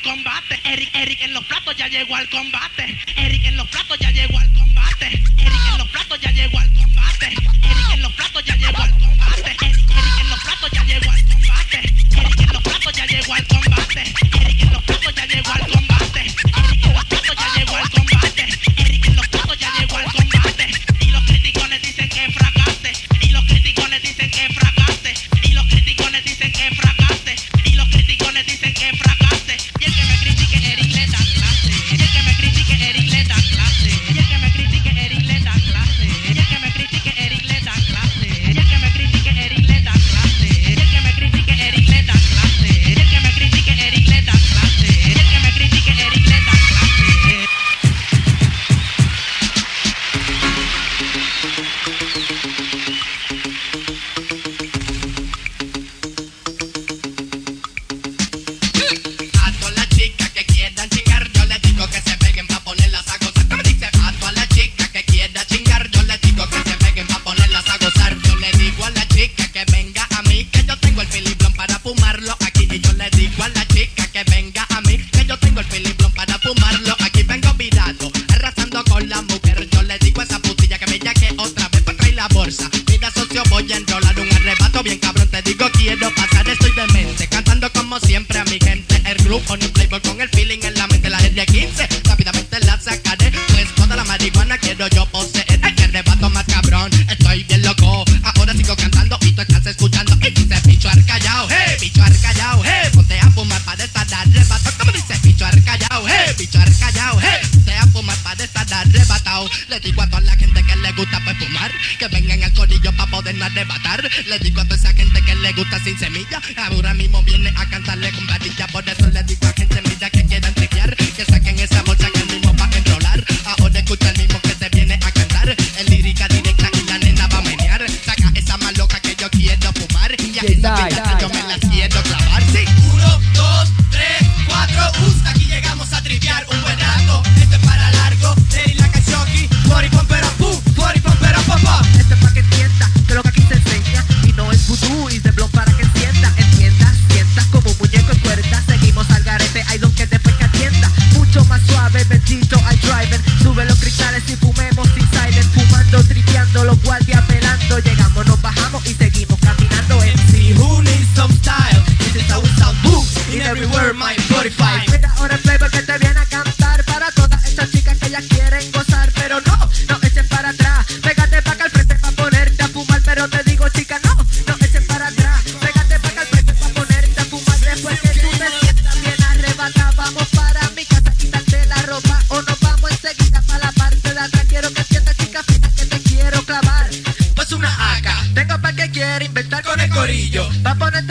combate. Eric, Eric en los platos ya llegó al combate. Eric en los platos ya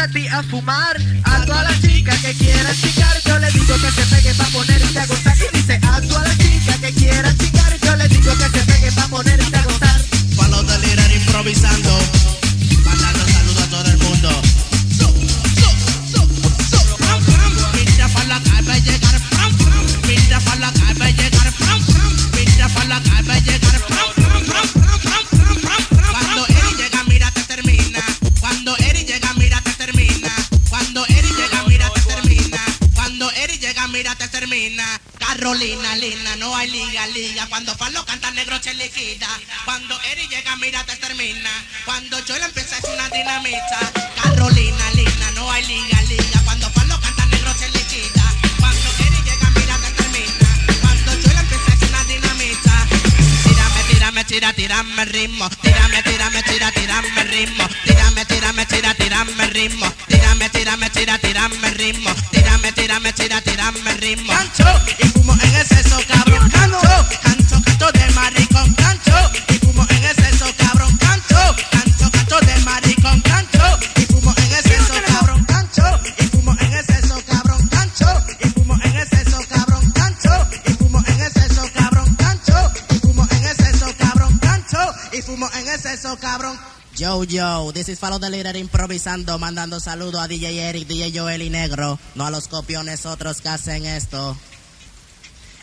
sentarte a fumar. tirame ritmo, tirame, tirame, tira, tirame ritmo, tirame, tirame, tira, tirame ritmo, tirame, tirame, tira, tirame ritmo. yo. This is Follow the Leader improvisando, mandando saludos a DJ Eric, DJ Joel y Negro. No a los copiones otros que hacen esto.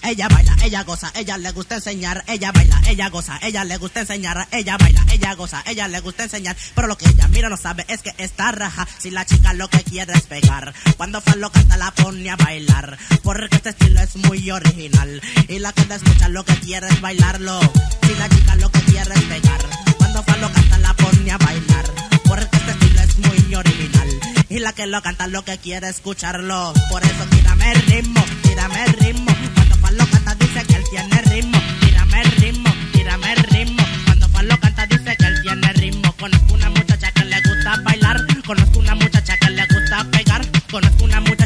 Ella baila, ella goza, ella le gusta enseñar. Ella baila, ella goza, ella le gusta enseñar. Ella baila, ella goza, ella le gusta enseñar. Pero lo que ella mira no sabe es que está raja. Si la chica lo que quiere es pegar. Cuando Falo canta la pone a bailar. Porque este estilo es muy original. Y la que te escucha lo que quiere es bailarlo. Si la chica lo que quiere es pegar. Falo canta la pone a bailar, porque este estilo es muy original, y la que lo canta lo que quiere escucharlo, por eso tírame el ritmo, tírame el ritmo, cuando Falo canta dice que él tiene ritmo, tírame el ritmo, tírame el ritmo, cuando Falo canta dice que él tiene ritmo, conozco una muchacha que le gusta bailar, conozco una muchacha que le gusta pegar, conozco una muchacha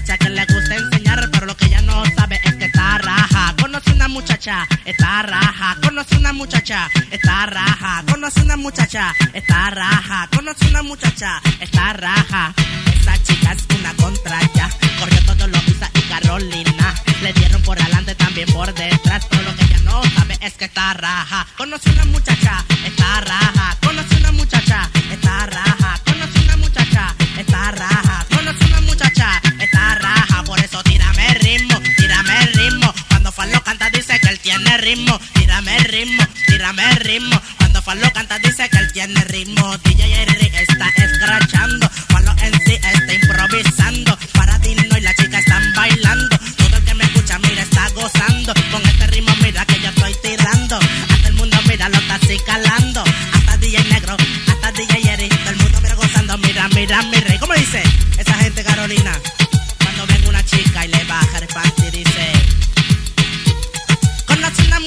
muchacha, está raja, conoce una muchacha, está raja, conoce una muchacha, está raja, conoce una muchacha, está raja, esa chica es una contraya, corrió todo lo Isa y Carolina, le dieron por adelante también por detrás, pero lo que ella no sabe es que está raja, conoce una muchacha, está raja, conoce una muchacha, está raja, conoce una muchacha, está raja, tiene ritmo, tírame el ritmo, tírame el ritmo, cuando Falo canta dice que él tiene ritmo, DJ Eric está escrachando, Falo en sí está improvisando, para Dino y la chica están bailando, todo el que me escucha mira está gozando, con este ritmo mira que yo estoy tirando, hasta el mundo mira lo está así calando, hasta DJ Negro, hasta DJ Eric, todo el mundo mira gozando, mira, mira, mi rey, ¿cómo dice esa gente Carolina? Cuando ven una chica y le baja el panty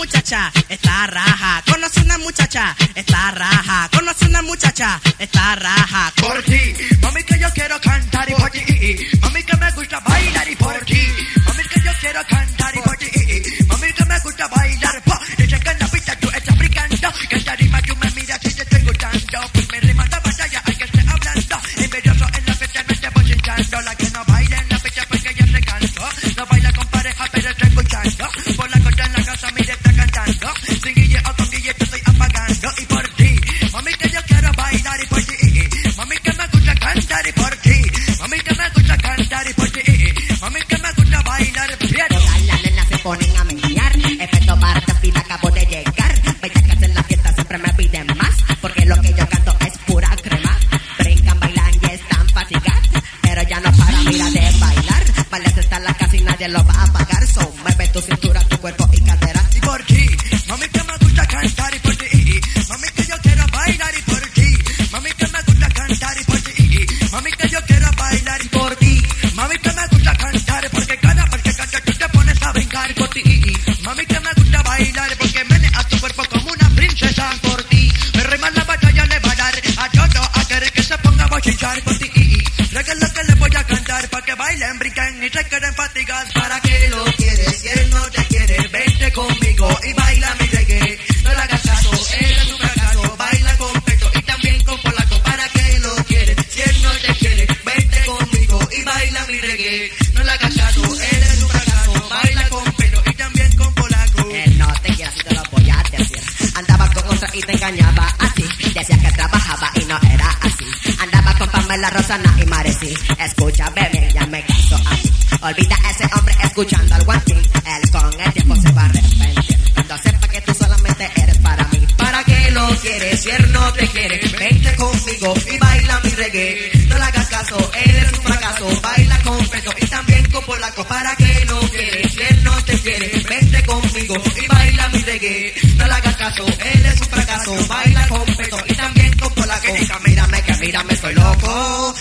muchacha, está raja. Conoce una muchacha, está raja. Conoce una muchacha, está raja. por ti. Mami que yo quiero cantar y por ti. Mami que me gusta bailar y por ti. Mami que yo quiero cantar y y. Escucha, bebé, ya me caso así. Olvida a ese hombre escuchando al guantín. Él con el tiempo se va a arrepentir. Cuando sepa que tú solamente eres para mí. ¿Para qué lo quieres? Si él no te quiere, vente conmigo y baila mi reggae. No le hagas caso, él es un fracaso. Baila con peso y también con polaco. ¿Para qué lo quieres? Si él no te quiere, vente conmigo y baila mi reggae. No le hagas caso, él es un fracaso. Baila con peso y también con polaco. Mírame que mírame, estoy loco.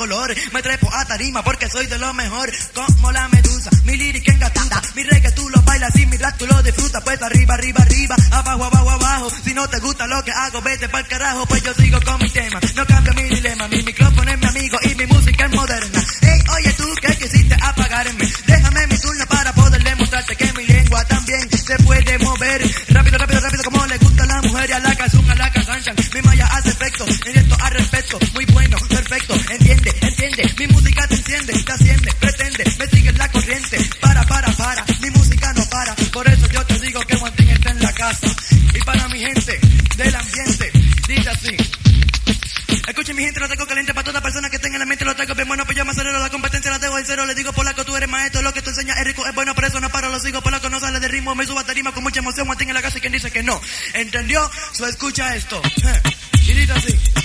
Me trepo a tarima porque soy de lo mejor. Como la medusa, mi lírica engatusa. Mi reggae tú lo bailas y mi rap tú lo disfrutas. Pues arriba, arriba, arriba, abajo, abajo, abajo. Si no te gusta lo que hago, vete pa'l carajo. Pues yo sigo con mi tema, no cambio mi dilema. Mi micrófono es mi amigo y mi música es moderna. Hey, oye tú que quisiste apagarme. Déjame mi turno para poder demostrarte que mi lengua también se puede mover. Rápido, rápido, rápido, como le gusta a la mujer y a la canción, a la canción. Mi malla hace efecto. demostremos aquí en la casa y quien dice que no. ¿Entendió? So escucha esto. Así.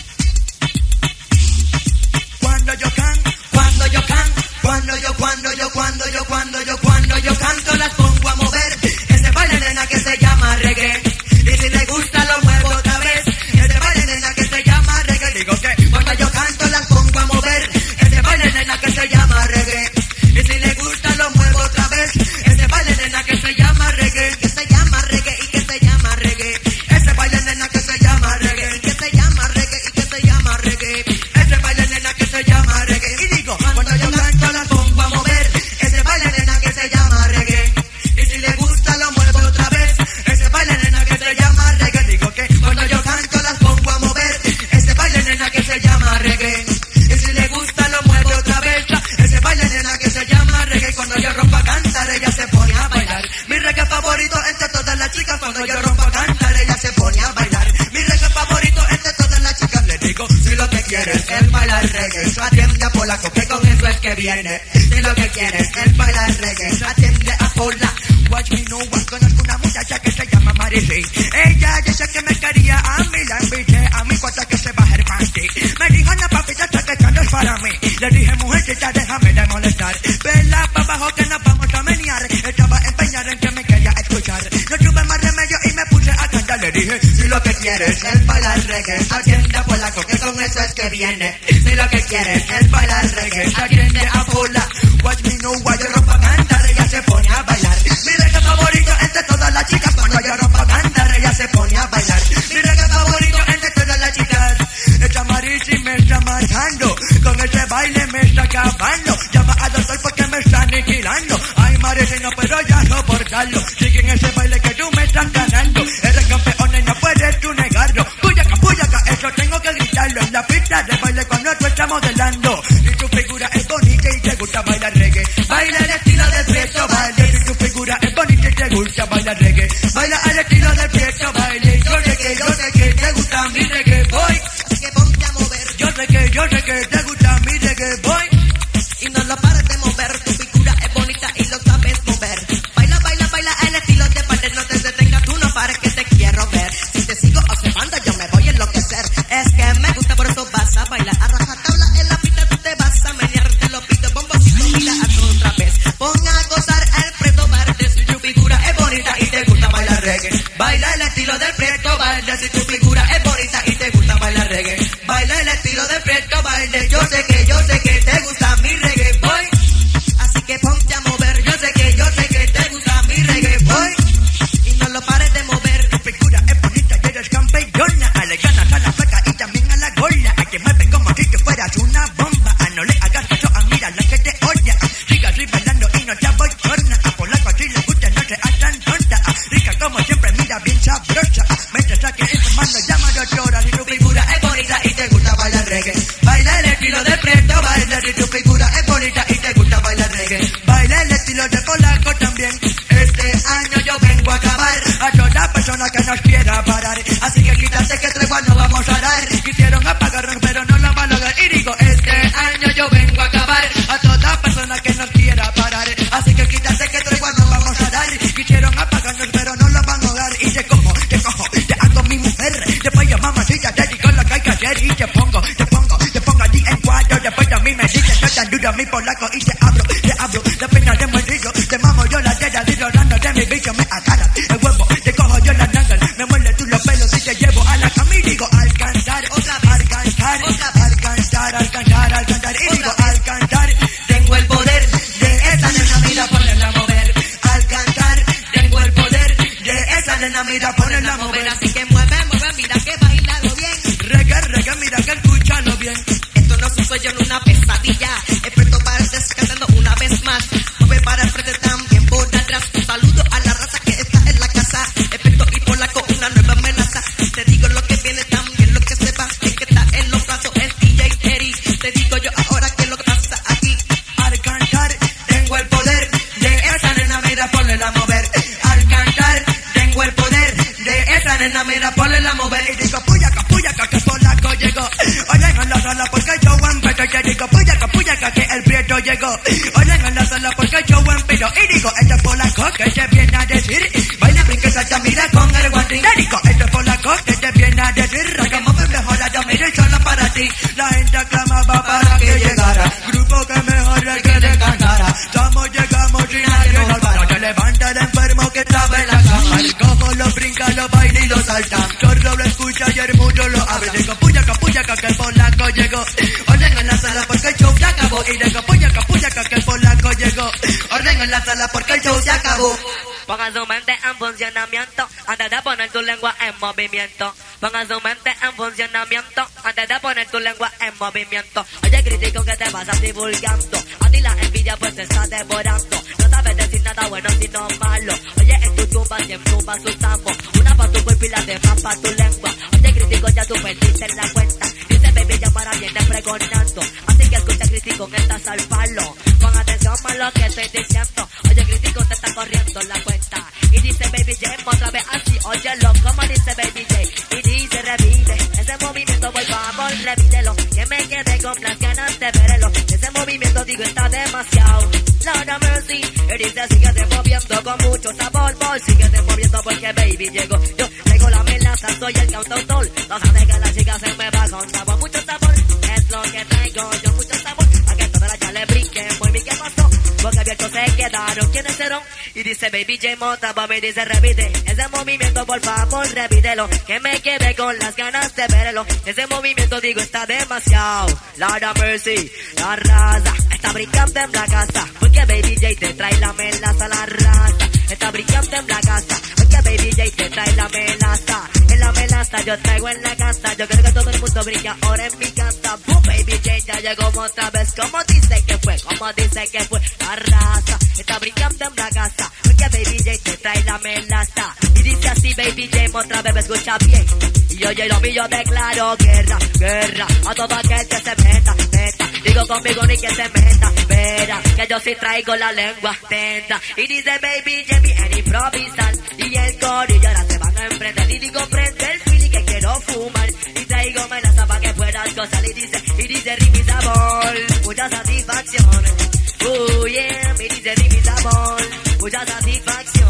cuando yo rompa cantar, ella se pone a bailar. Mi reggae favorito es de todas las chicas, le digo, si lo que quieres es bailar reggae, su atiende a Polaco, que con eso es que viene. Si lo que quieres es bailar reggae, su atiende a Pola. Watch me no one, conozco una muchacha que se llama Marilyn. Ella dice que me quería a mí, la invité a mi cuarta que se baja el panty. Me dijo, no papi, ya que es para mí. Le dije, mujercita, déjame de molestar. Vela para abajo que no pa lo que quieres es bailar reggae, atiende a polaco, que son esos que viene. Si lo que quieres es bailar reggae, atiende a pola. Watch me no why yo propaganda, ella se pone a bailar. Mi reggae favorito entre todas las chicas, cuando yo propaganda, ella se pone a bailar. Mi reggae favorito entre todas las chicas. Esta marichi me está matando, con este baile me está acabando. Llama al doctor porque me está aniquilando. Ay, marichi, no puedo ya soportarlo. estilo de Prieto, baila si tu figura es bonita y te gusta bailar reggae. Baila el estilo de Prieto, baile, yo sé que, yo sé que te gusta mi reggae. I. en la sala porque el show se acabó. Ponga su mente en funcionamiento antes de poner tu lengua en movimiento. Ponga su mente en funcionamiento antes de poner tu lengua en movimiento. Oye, crítico que te vas divulgando. A ti la envidia pues te está devorando. No sabes decir nada bueno sino malo. Oye, en tu tumba siempre tumba asustamos. Una para tu cuerpo y la demás para tu lengua. Oye, crítico ya tú perdiste la cuenta. Dice baby ya para viene pregonando. Así que escucha crítico que estás al palo. Repítelo. Que me quedé con las ganas de verlo. Ese movimiento digo está demasiado. Of mercy. Y dice síguete moviendo con mucho sabor, boy. Síguete moviendo porque baby llegó. Yo traigo la melaza, soy el cantautor. No sabes que la chica se me va con sabor, mucho sabor. Es lo que traigo yo, mucho sabor. A que toda la chale brinque, muy bien, ¿qué pasó? Porque abiertos se quedaron, ¿quiénes serán? Dice Baby J Mota, me dice repite Ese movimiento por favor repítelo Que me quedé con las ganas de verlo. Ese movimiento digo está demasiado. Of mercy, la raza Está brincando en la casa. Porque Baby J te trae la melaza la raza. Está brincando en la casa. Porque Baby J te trae la melaza. En la melaza yo traigo en la casa. Yo creo que todo el mundo brilla ahora en mi casa. Boom, Baby J ya llegó otra vez. Como dice que fue, como dice que fue La raza. Está brincando en la casa Porque Baby J te trae la melaza. Y dice así Baby J otra vez me escucha bien. Y oye lo mío declaro guerra, guerra. A todo aquel que se meta, meta. Digo conmigo ni que se meta, verá Que yo sí traigo la lengua tenta Y dice Baby J viene improvisar. Y el corillo ahora se van a emprender. Y digo prende el feeling que quiero fumar Y traigo melaza para que puedas gozar. Y dice, y dice Ricky Sabor Mucha satisfacción Oh yeah, me dice Ricky Sabor Mucha satisfacción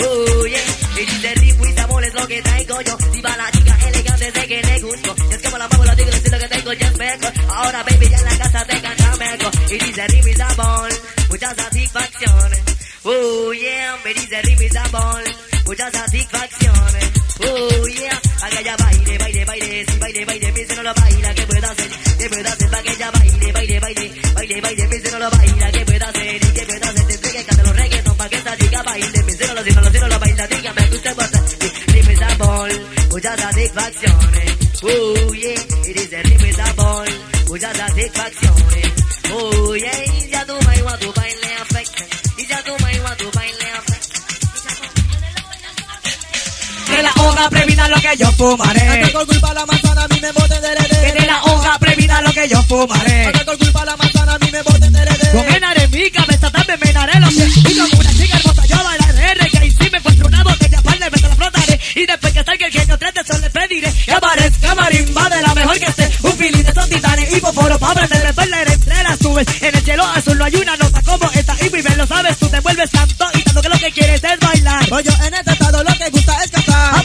Oh yeah, me dice Ricky Sabor es lo que traigo yo Viva la chica elegante de que le gusto. Y es como la muevo, lo digo, lo lo que tengo ya es Ahora baby ya en la casa te canta mejor Y dice Ricky Sabor Mucha satisfacción Oh yeah, me dice Ricky Sabor Mucha satisfacción Oh yeah, que ella baile, baile, baile Si baile, baile, lo baila ¿Qué puedo hacer? ¿Qué puedo hacer que ella baile, baile, baile Baile, baile, baila ¿Qué puedo hacer? ¿Y hacer? Que cante los que baile que hacer satisfacciones Oh yeah, y dice dime sabor Muchas satisfacciones Oh ya tu baile, baile hoja previna lo que yo fumaré. por culpa la manzana a mí me boten de Que de la hoja previna lo que yo fumaré. por culpa la manzana a mí me boten de Con mi cabeza también me enaré los pies. Y una chica hermosa yo bailaré reggae. Y si me encuentro una botella par me la flotaré. Y después que salga el genio tres de sol le pediré. Que aparezca marimba de la mejor que esté. Un feeling de esos titanes y fósforo pa' prender. Después leer entre las nubes. En el cielo azul no hay una nota como esta. Y vive lo sabes, tú te vuelves tanto. Y tanto que lo que quieres es bailar. Oye, en este estado lo que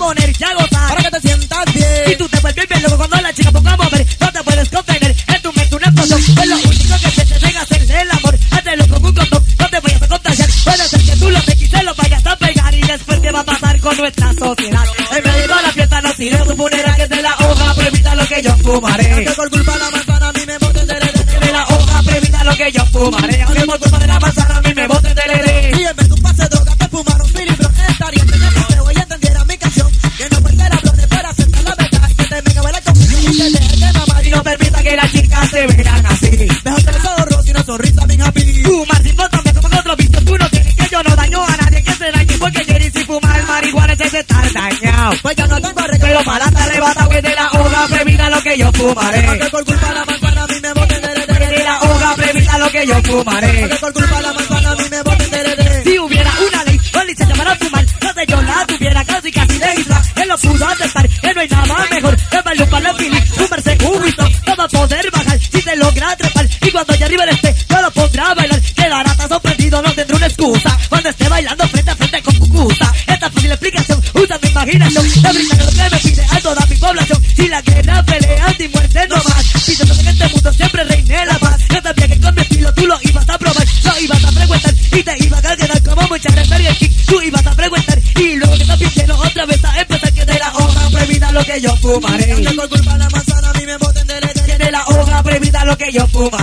ponerte para que te sientas bien. Y tú te vuelves bien loco cuando la chica ponga a mover. No te puedes contener, en tu mente una cosa. Es lo único que se te deja hacer el amor. Hazlo con un condón, no te vayas a contagiar. Puede ser que tú lo te quites, lo vayas a pegar. Y después, ¿qué va a pasar con nuestra sociedad? En medio de la fiesta nos iremos a poner que de la hoja prohibida lo que yo fumaré. No tengo culpa la manzana, a mí me morderé. De la hoja prohibida lo que yo fumaré. A mí me culpa de la manzana, se vean así. Déjate el zorro y una sonrisa bien happy Fumar sin botones como otro vicio. Tú no tienes que yo no daño a nadie que se dañe. Porque quieres si fumar marihuana ese estar dañado. Pues ya no tengo arreglo para la levanta que de la hoja prohibida lo que yo fumaré. Que por culpa de la manzana a mí me boten De la hoja prohibida lo que yo fumaré. Que por culpa de la manzana a mí me boten del Si hubiera una ley o licencia para fumar, no sé yo la tuviera casi casi legislar. Él lo pudo aceptar, que no hay nada mejor que bailar para la fili, fumarse un poder cuando ya arriba esté, no lo podrá bailar. Quedará tan sorprendido, no tendrá una excusa. Cuando esté bailando frente a frente con Cucusa. Esta fácil explicación, usa mi imaginación. La brisa que lo que me pide a toda mi población. Si la guerra pelea y muerte no más. Pidiendo que en este mundo siempre reine la paz. Yo sabía que con mi estilo tú lo ibas a probar, lo ibas a frecuentar y te ibas a quedar como mucha Burger King. Tú ibas a frecuentar y luego que también lleno otra vez a empezar que de la hoja prohibida lo que yo fumaré. Que por culpa de la manzana a mí me boten del Que de la hoja prohibida lo que yo fumaré.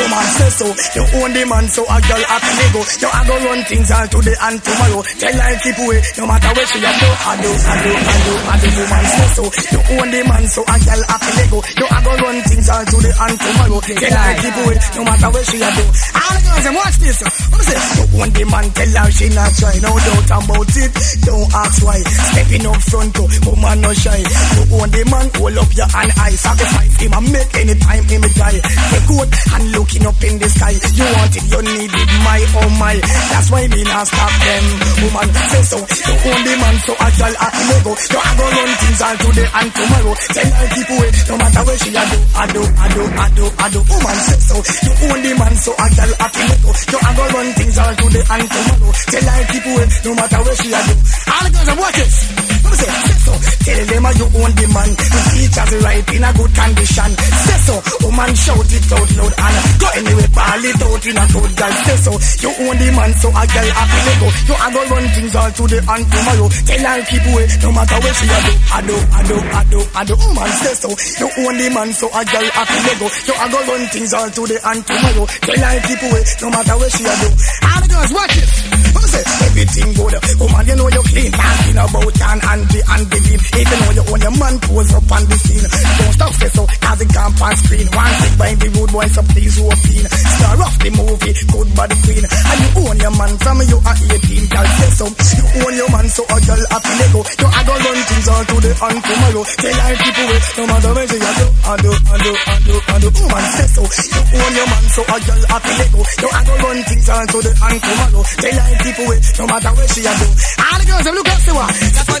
You own the man, so a girl happy me go. You a go run things all today and tomorrow. Tell her keep away, no matter what she a do. I do, I do, I do, I do. Woman say so. You own the man, so a girl happy me go. You a go run things all today and tomorrow. Tell her keep away, no matter what she a do. All the girls, them watch this. What say? You own the man, tell her she not try. No doubt about it. Don't ask why. Stepping up front, to woman no shy. You own the man, hold up your hand high. Sacrifice him and make any time him die. Take good and looking up in the sky. You want it, you need it, my oh my. That's why me not stop them. Woman say so. You own the man, so a girl a me go. You a go run things all today and tomorrow. Tell her keep away, no matter where she a do. I do, I do, I do, I do. Woman say so. You own the man, so a girl a me go. You a go run things all today and tomorrow. Tell her keep away, no matter where she a do. All the girls are watching. Let me say, say so. Tell them how you own the man. The teachers right in a good condition. Say so. Woman shout it out loud and go anyway, ball it out in a good girl. Say so. You own the man, so a girl happy me go. You a go run things all today and tomorrow. Tell her keep away, no matter where she a do. I do, I do, I do, I do. Woman say so. You own the man, so a girl happy me go. You a go run things all today and tomorrow. Tell her keep away, no matter where she a do. All the girls watch it. Me say everything good. Woman, you know you clean. Talking about and Angie and believe. Even though you own your man, pose up on the scene. Don't stop say so, cause it can't on screen. One thing by the rude boy, so please opine. Star of the movie, good body queen. And you own your man from you are 18, girl say so. You own your man, so a girl happy lego. You a go run things all today and tomorrow. Tell her people away, no matter where a do, I do, I do, I do, I do. Woman say so. You own your man, so a girl happy lego. You a go run things all today and tomorrow. Tell her people away, no matter where she do. All the girls, look up, see what? That's why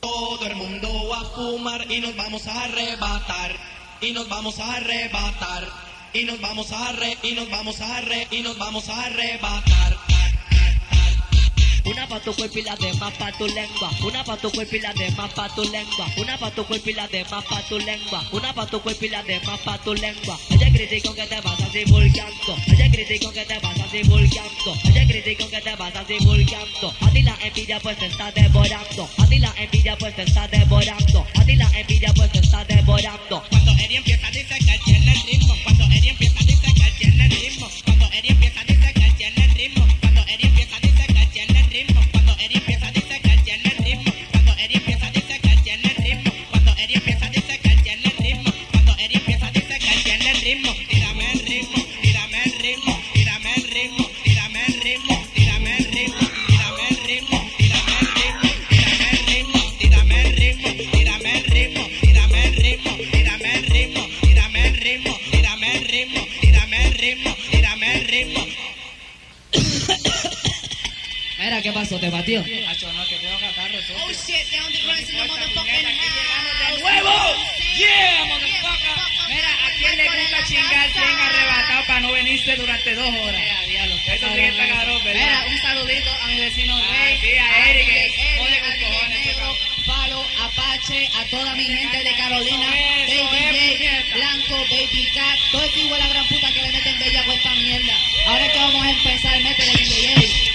Todo el mundo va a fumar y nos vamos a arrebatar. Y nos vamos a arrebatar. Y nos vamos a arre, y nos vamos a arre, y nos vamos a arrebatar. Una pa' tu cuerpo y la tu lengua. Una pa' tu cuerpo y tu lengua. Una pa' tu cuerpo y tu lengua. Una pa' tu cuerpo y la demás pa' tu lengua. Ella criticó que te vas así vulgando. Ella criticó que te vas así vulgando. Ella criticó que te vas así vulgando. A ti la envidia pues te está devorando. A ti la envidia pues te está devorando. A ti la envidia pues te está devorando. Cuando Eri empieza dice Mira, ¿qué pasó? ¿Te batió? Hacho, no, que tengo catarro. tú. Oh shit, down the runs in the motherfucking house. ¡Huevo! ¡Yeah, motherfucker! Mira, ¿a quién le gusta chingar bien arrebatado para no venirse durante dos horas? Eso sí que está cabrón, Mira, ¿verdad? un saludito a mi vecino Ah, Rey. sí, a Eric, jode con a cojones, Falo, Apache, a toda mi gente de Carolina, Eso Baby J. Blanco, Baby Cat, todo el tipo de la gran puta que le meten bella con esta mierda. Ahora es que vamos a empezar, métele DJ Eric.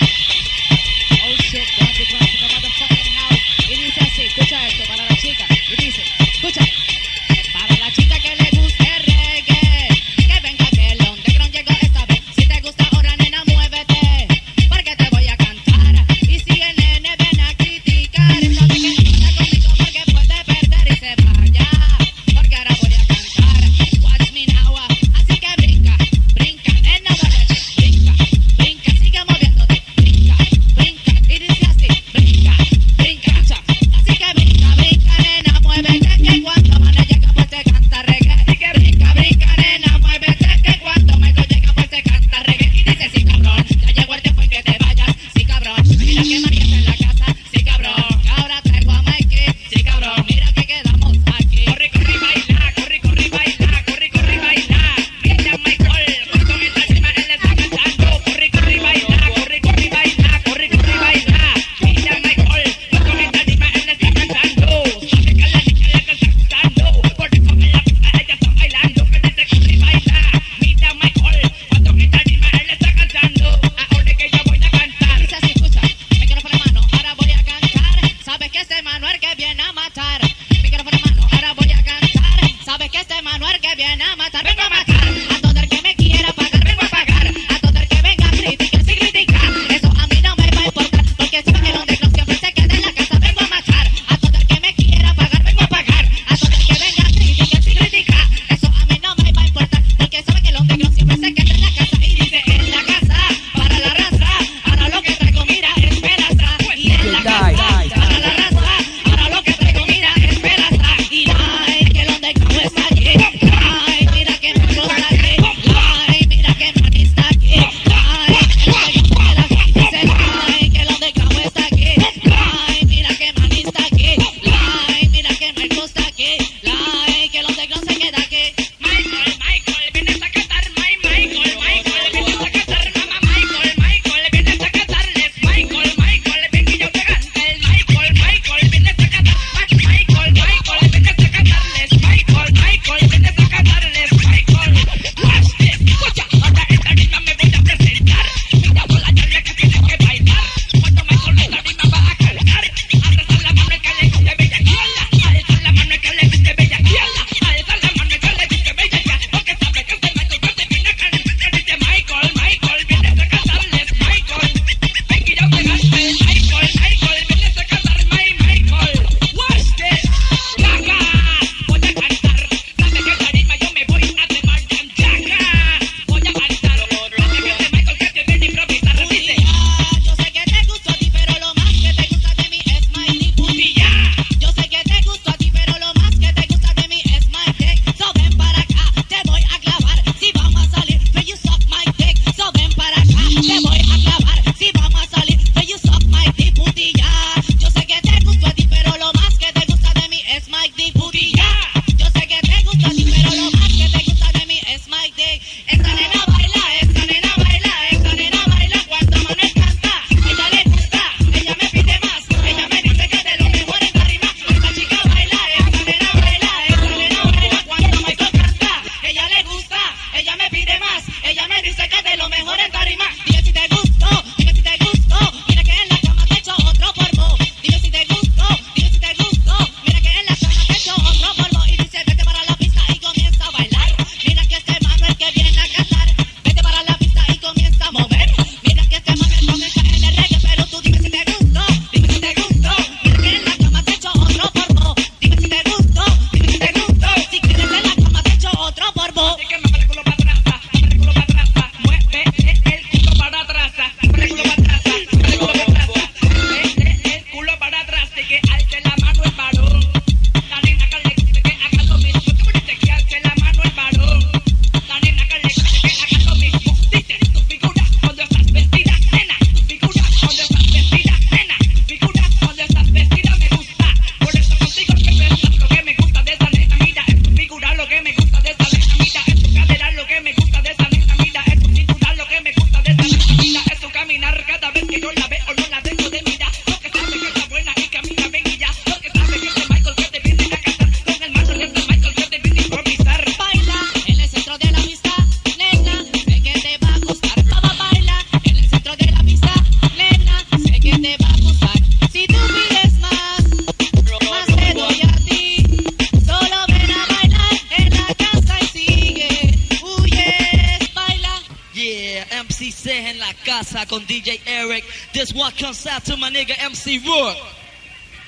Casa con DJ Eric. This one comes out to my nigga MC Rook.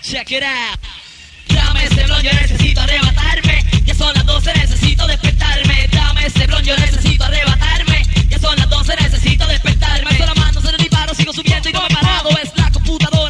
Check it out. Dame ese blon, yo necesito arrebatarme. Ya son las 12, necesito despertarme. Dame ese blon, yo necesito arrebatarme. Ya son las 12, necesito despertarme. Con la mano se disparo, sigo subiendo y no me he parado. Es la computadora,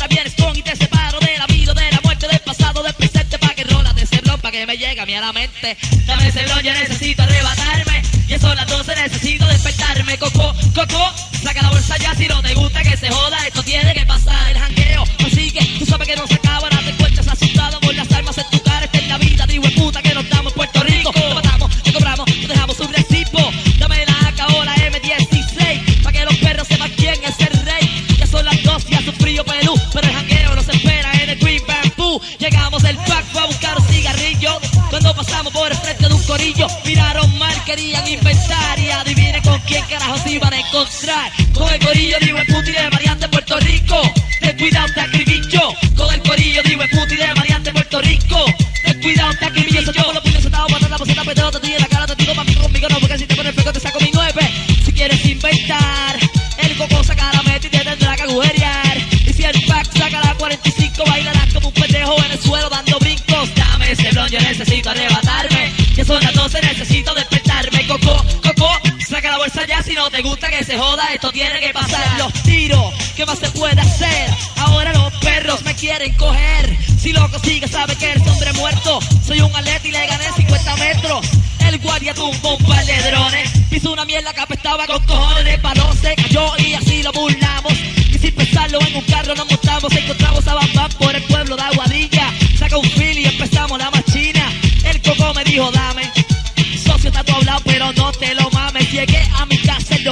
que me llegue a mí a la mente. Dame ese blon, yo necesito arrebatarme. Ya son las 12, necesito despertarme. Coco, coco, saca la bolsa ya si no te gusta que se joda. Esto tiene que pasar el jangueo. Así que tú sabes que no se acaba, no te encuentras asustado por las armas en tu cara. Esta es la vida, digo puta que nos damos en Puerto Rico. Te matamos, te cobramos, te dejamos un recibo. Dame la AK o la M16, pa' que los perros sepan quién es el rey. Ya son las 12 y hace frío pelú, pero el jangueo corillo, miraron mal, querían inventar y adivinen con quién carajo se iban a encontrar. Con el corillo digo el puti de variante Puerto Rico. Ten cuidado, te acribillo. Con el corillo digo el puti de variante Puerto Rico. Ten cuidado, te acribillo. Con los puños sentados para la bocina, pero te tiro en la cara, te digo mami conmigo no, porque si te pones fuego te saco mi nueve. Si quieres inventar, el coco saca la meta y te tendrá que agujerear. Y si el pack saca la 45, bailarás como un pendejo en el suelo dando brincos. Dame ese blon, yo necesito arrebatarme. Son las 12, necesito despertarme. Coco, coco, saca la bolsa ya si no te gusta que se joda. Esto tiene que pasar. Los tiros, ¿qué más se puede hacer? Ahora los perros me quieren coger. Si lo consigue, sabe que eres hombre muerto. Soy un atleta y le gané 50 metros. El guardia tumbó un par de drones. Piso una mierda que apestaba con cojones de palo. Se cayó y así lo burlamos. Y sin pensarlo en un carro nos montamos. Encontramos a Bam Bam por el pueblo de Aguadilla.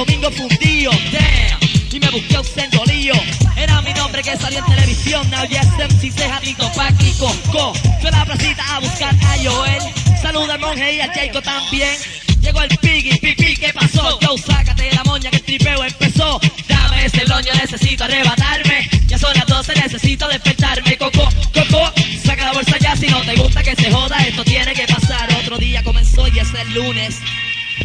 Domingo fundido. Damn. Y me busqué un sendo lío. Era mi nombre que salió en televisión. Now yes, MC Cejadito, Pac y Coco. Fui a la placita a buscar a Joel. Saluda al monje y al Jacob también. Llegó el Piggy, Pipi, ¿qué pasó? Yo, sácate la moña que el tripeo empezó. Dame ese blon, yo necesito arrebatarme. Ya son las 12, necesito despertarme. Coco, Coco, saca la bolsa ya si no te gusta que se joda. Esto tiene que pasar. Otro día comenzó y es el lunes.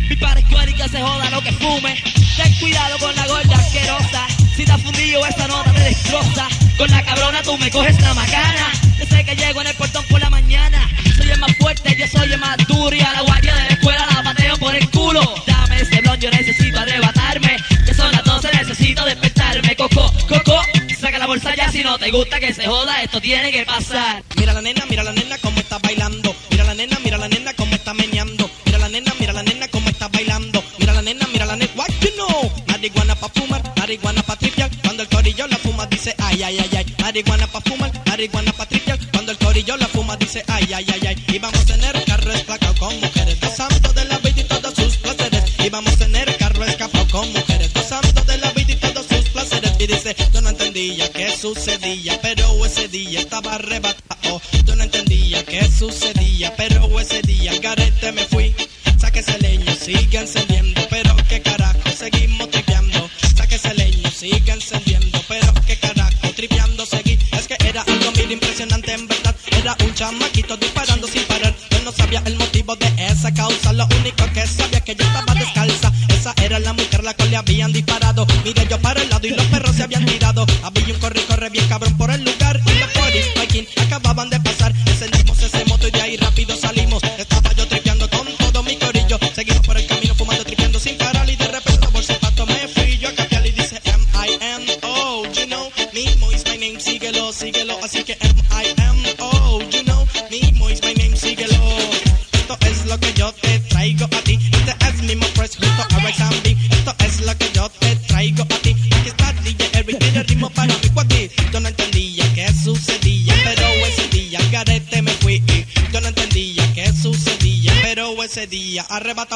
Mi parezco Eric que se joda lo que fume. Ten cuidado con la gorda asquerosa. Si te has fundido esa nota te destroza. Con la cabrona tú me coges la macana. Yo sé que llego en el portón por la mañana. Soy el más fuerte, yo soy el más duro. Y a la guardia de la escuela la pateo por el culo. Dame ese blon, yo necesito arrebatarme. Que son las 12, necesito despertarme. Coco, coco, saca la bolsa ya si no te gusta que se joda. Esto tiene que pasar. Mira la nena, mira la nena cómo está bailando. Mira la nena, mira la nena cómo está meneando. Marihuana pa' fumar, marihuana pa' tripear. Cuando el corillo la fuma dice ay, ay, ay, ay. Marihuana pa' fumar, marihuana pa' tripear. Cuando el corillo la fuma dice ay, ay, ay, ay. Y vamos a tener carro esplacado con mujeres, gozando de la vida y todos sus placeres. Y vamos a tener carro escapado con mujeres, gozando de la vida y todos sus placeres. Y dice, yo no entendía qué sucedía, pero ese día estaba arrebatado. Yo no entendía qué sucedía, pero ese día al garete me fui. Saque ese leño, sigue impresionante en verdad. Era un chamaquito disparando sin parar. Yo no sabía el motivo de esa causa, lo único que sabía que yo estaba descalza. Esa era la mujer la cual le habían disparado. Mire yo para el lado y los perros se habían tirado. Había un corre, corre bien cabrón por el lugar. Y los polis biking acababan de pasar.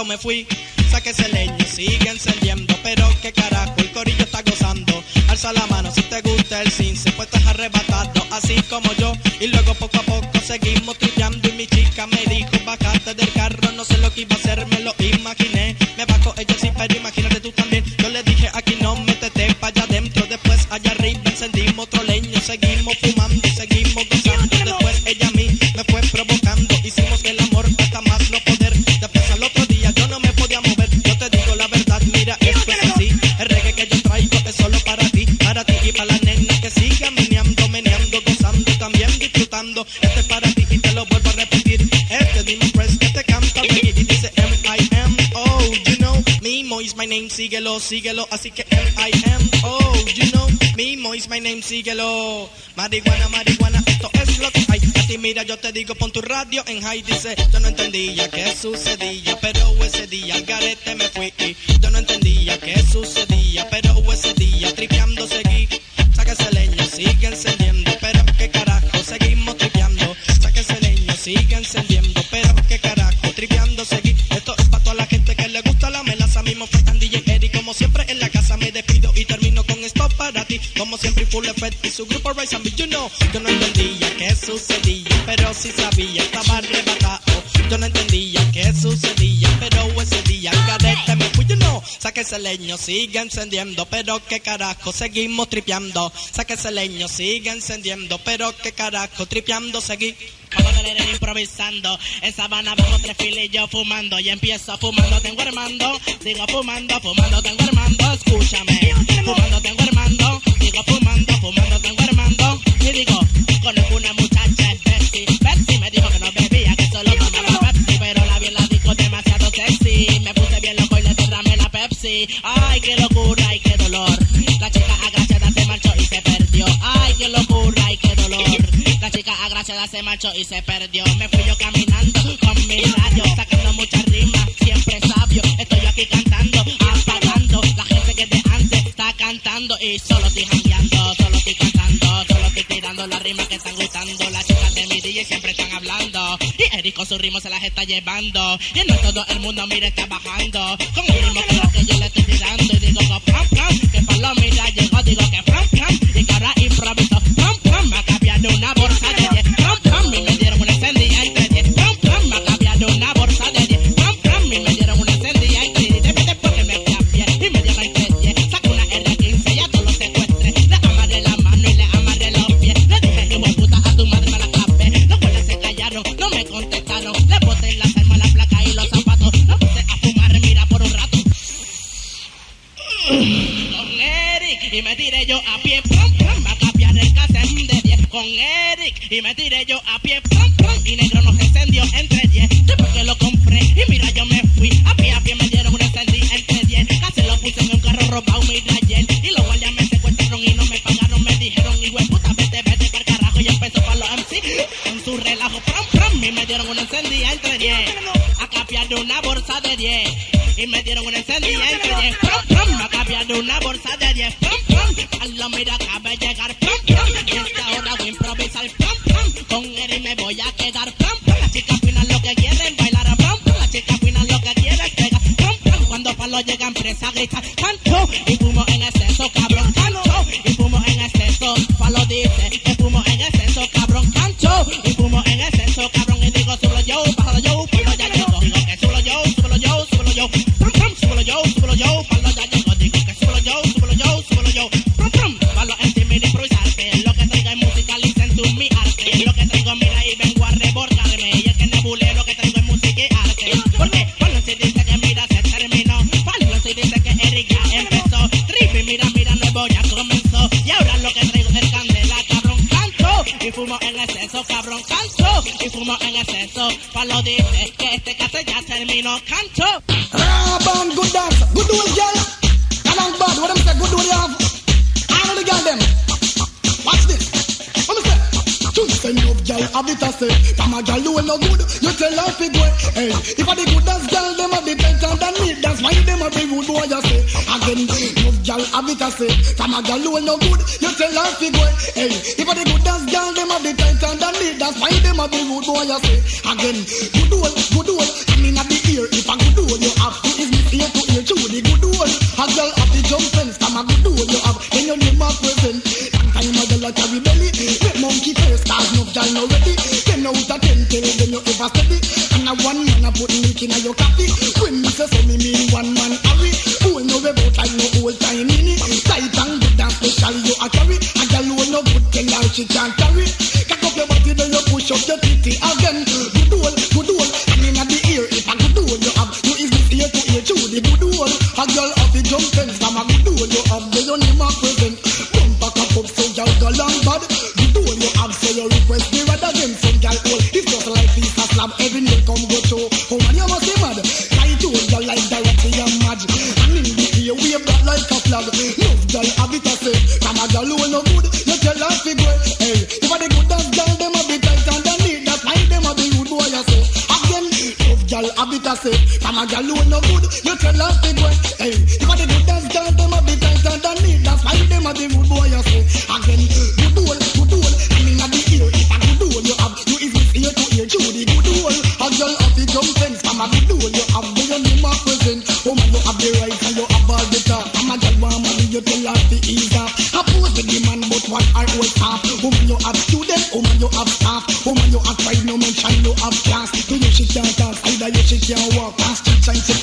Me fui. Saque ese leño, sigue síguelo. Marihuana, marihuana, esto es lo que hay. A mira, yo te digo, pon tu radio en high, dice, yo no entendía qué sucedía, pero ese día al garete me fui y yo no entendía qué sucedía, pero ese día tripeando seguí. Saca ese leño, sigue encendiendo, pero qué carajo, seguimos tripeando. Saca ese leño, sigue encendiendo, Como siempre full effect y su grupo Rise and Beat, you know, yo no entendía qué sucedía, pero sí sabía, estaba arrebatado. Yo no entendía qué sucedía, pero ese día al garete me fui, you know. Saca ese leño, sigue encendiendo, pero qué carajo, seguimos tripeando. Saca ese leño, sigue encendiendo, pero qué carajo, tripeando, seguí. Vamos a improvisando. En sabana vamos tres filas y yo fumando. Y empiezo fumando, tengo hermando. Sigo fumando, fumando, tengo hermando. Escúchame. Fumando, tengo. Y digo, conozco una muchacha, Betsy. Betsy me dijo que no bebía, que solo tomaba Pepsi. Pero la vi en la disco demasiado sexy. Me puse bien loco y le derramé la Pepsi. Ay, qué locura, ay, qué dolor. La chica agachada se marchó y se perdió. Ay, qué locura, ay, qué dolor. La chica agraciada se marchó y se perdió. Me fui yo caminando con mi radio, sacando muchas rimas, siempre sabio. Estoy yo aquí cantando, apagando. La gente que de antes está cantando y solo estoy jangueando, solo estoy cantando, estoy tirando las rimas que están gustando. Las chicas de mi DJ siempre están hablando. Y Eric con su ritmo se las está llevando. Y no todo el mundo, mire, está bajando. Con el ritmo que, lo que yo le estoy tirando. Y digo, go, pam, pam, que palomita llegó, digo que pam, pam. Y que ahora improviso, pam, pam. Me ha cambiado una bolsa de say. From a girl who no good, you tell her fi go. Hey, if a the goodest girl, them a the better than me. That's why them a be rude boy, you say. Again, enough girl, have it a say. From a girl who no good, you tell her fi go. Hey, if a the goodest girl, them a the better than me. That's why them a be rude boy, you say. Again, good old, good old. I mean at the ear, if a good old you have to is ear to ear to the good old. A girl have the jump fence, come a good old you have. Then your name a present. Long time a girl a carry belly. Make monkey face, cause no girl no ready. A one man a put milk in a your coffee. When me say so, me mean one man hurry. Who no way about like no old time mini. Tight and good and special you a carry. A girl who no good tell her she can't carry. Cock up your body, then you push up your titty again. Good old, good old. And in the ear, if a good old you have, you is this ear to ear to the good old. A girl off the jump fence, from a good old you have, then your name say. From a gal who no good, you tell her to go. Hey, if I the good dance girl, them a be tighter than me. That's why them a the good boy you say. Again, good old, good old. I mean at the ear, if a good old you have, you is with ear to ear. Judy, good old. A girl have the jump fence. From a good old you have, do your name a present. Woman you have the right and you have all the talk. From a gal money, you tell her to ease off. I pose with the man, but what are old half? Woman you have student, can't walk my streets ain't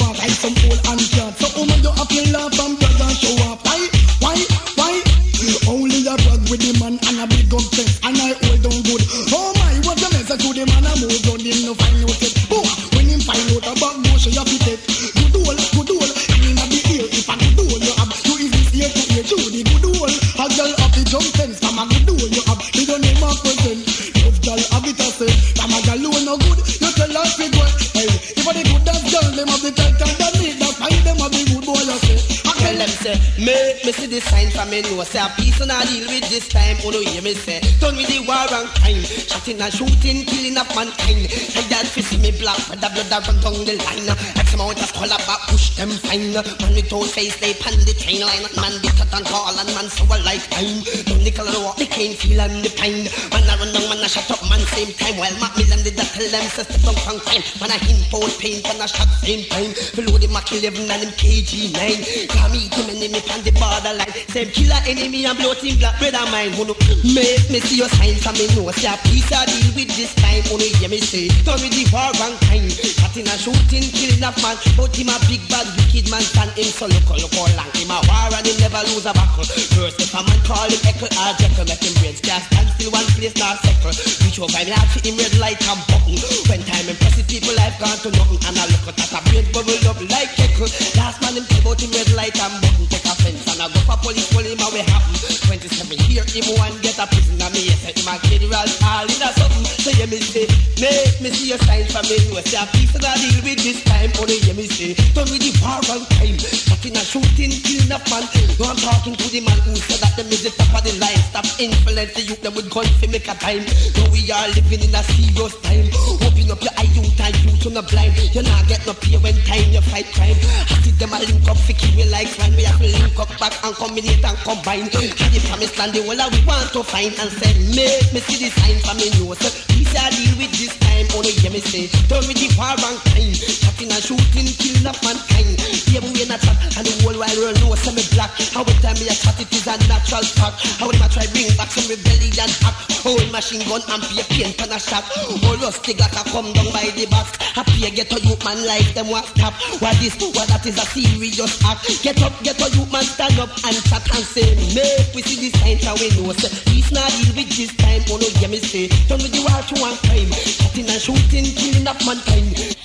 me say, done with the war and crime. Shooting and shooting, killing up mankind. That fi see me black With the blood that run down the line. X amount of skull back push them fine. Man with old face they pan the train line Man the cut and call and man so a lifetime Don't the color walk the cane feel and the pine. Man a run down man a shut up man same time. While Mac Millen did that tell them say step down from time Man a him fold pain man a shot same time Below the Mac 11 and him KG9 Come meet him enemy on the borderline Same killer enemy and bloating black bread of mine Who make me see your sign from me know Say a peace I deal with this time Who hear me say Turn with the war and kind Cutting and shooting killing a man But him a big bad wicked man Stand him so look look long Him a war and him never lose a battle First if a man call him Echo or Jekyll Make him brains can't stand still one place nor second Reach over heart for him red light and button When time impresses people life gone to nothing. And I look at that a brain bubble up like Keckle Last man him tell about him red light and button Take offense and I go for police pull him away happen. 27 here him one get a prison. And me say him a general all in a something. So hear me say Make me see your sign for me. Know Say a peace and I deal with this time. Only hear me say Done with the war and crime Shooting and shooting killing a man No I'm talking to the man who said that the top of the line. Stop influence the youth them with guns to make a time. Now we are living in a serious time. Open up your eye youth and youth on the blind. You not get no pay when time you fight crime. I see them a link up kill me like swine We have to link up back and combinate and combine. And the promised land the whole of we want to find. And say make me see the sign for me nose Peace I deal with this time. Oh, Only hear me say Done with the war and crime. Shooting and shooting killing up mankind. Yeah we in a chat and the whole wide world knows me black. How every time me a chat it is a natural fact How them a try bring back some rebellion act. Whole machine gun and pay paint on a shot Whole rusty like a come down by the box. Happy get a youth man life them want stop. What this, what that is a serious act. Get up, get a youth man stand up and chat and say Make we see this sign and we know say Peace not deal with this time, oh no hear me say. Done with the war to one time Cutting and shooting, killing up mankind.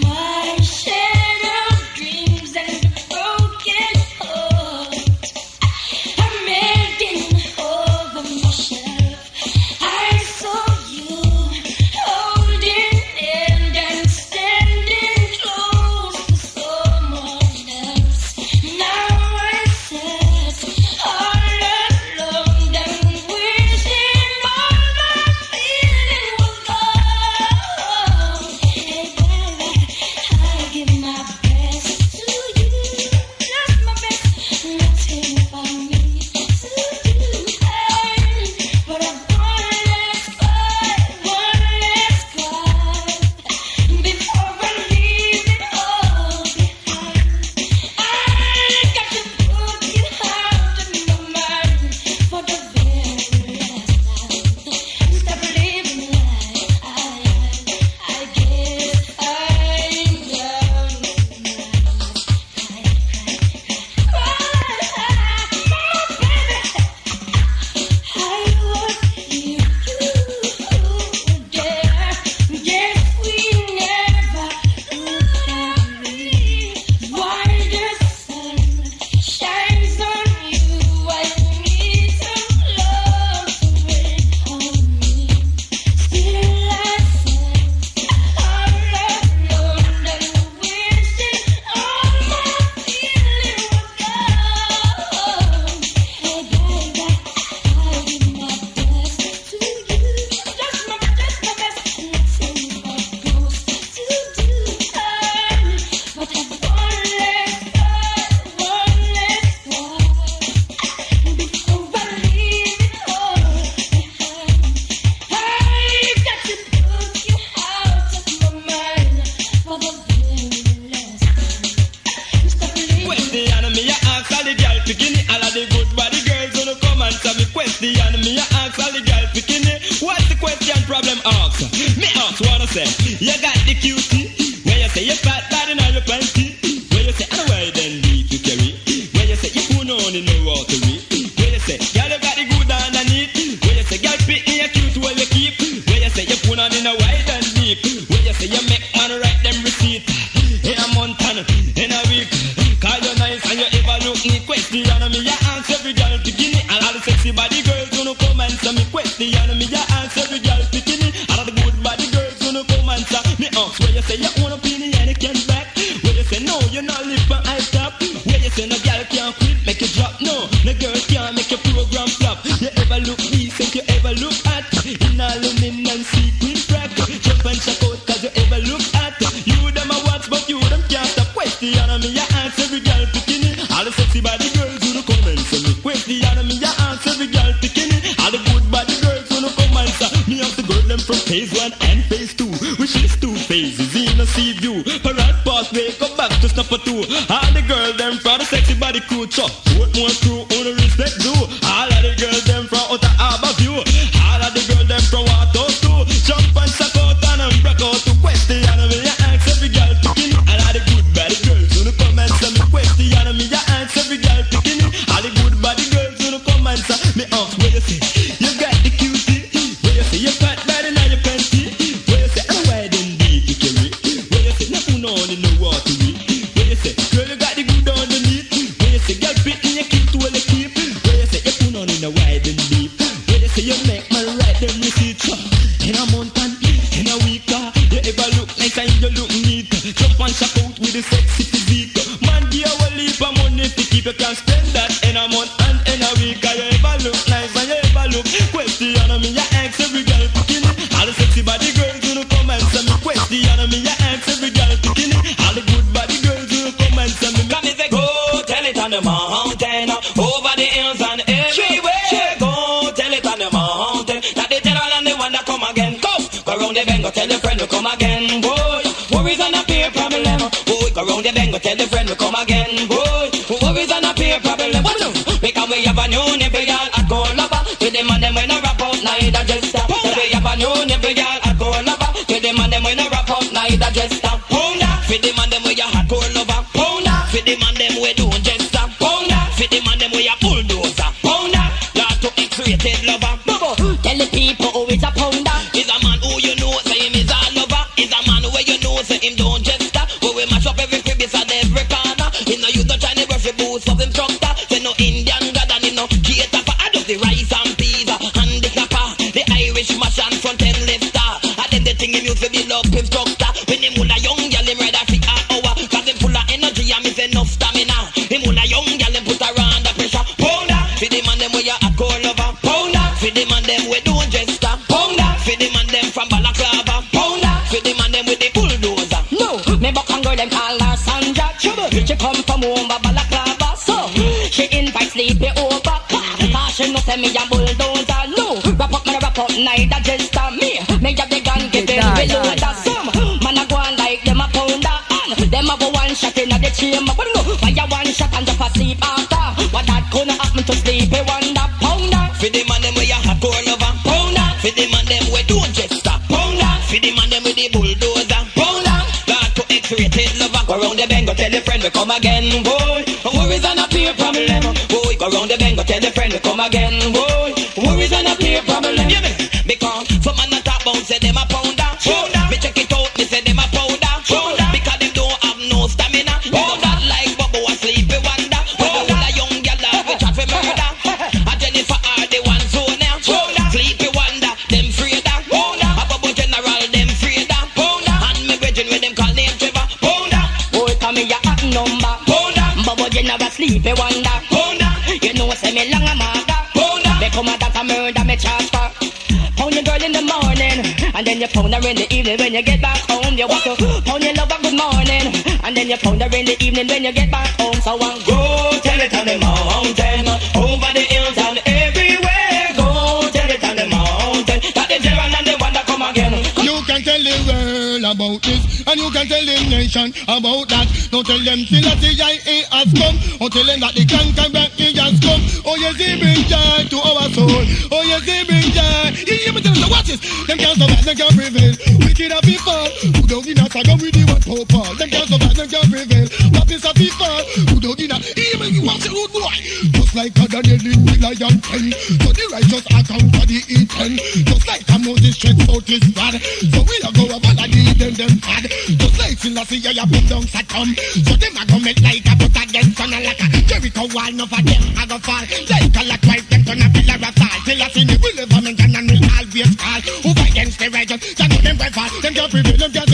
My shattered 그. the mountain, over the hills and everywhere. Go tell it on the mountain that the general and the one that come again. Go, go round the bend, go tell your friend to come again, boy. Worries on the paper, problem. Boy, go round the bend, go tell the friend. say me a bulldozer. No, wrap up, man, wrap up, neither just a me. Me a the gun, give them reload a some. Man a go on like them a pounder on. Them a go one shot in a the chamber. But no, one shot and just a sleep after. What that gonna happen to sleepy eh, wonder pounder? For the man them we a hot corner pounder. For the man them we don't just stop pounder. For the man them with the bulldozer pounder. Got to X-rated lover. Go round the bend, go tell your friend we come again, boy. Worries and a peer problem, boy. Go round the bend, go tell your friend. pound in the evening when you get back home. You want to pound your lover good morning, and then you ponder in the evening when you get back home. So I'm go tell it on the mountain, over the hills and everywhere. Go tell it on the mountain that the German and the wonder come again. You can tell the world about this, and you can tell the nation about that. Don't tell them till the CIA has come, or tell them that the conqueror has come. Oh yes, he brings joy to our soul. Oh yes, he brings joy this. Them can't survive, them can't prevail. Wicked a fall. Who dog in a saga with the one purple. Them can't survive, them can't prevail. Baptist a be fall. Who dog in a even you watch it, rude boy. Just like a Daniel the lion ten. So the righteous account for the eaten. Just like a Moses stretch out his rod. So we a go about and lead them them bad. Just like Selassie, yeah, you put down Saddam. So them a go make like a put against on a like a Jericho wall. No for them a go fall. Like a lot wife them turn a pillar of salt who fight against the righteous. That know them by far, them can't prevail, them can't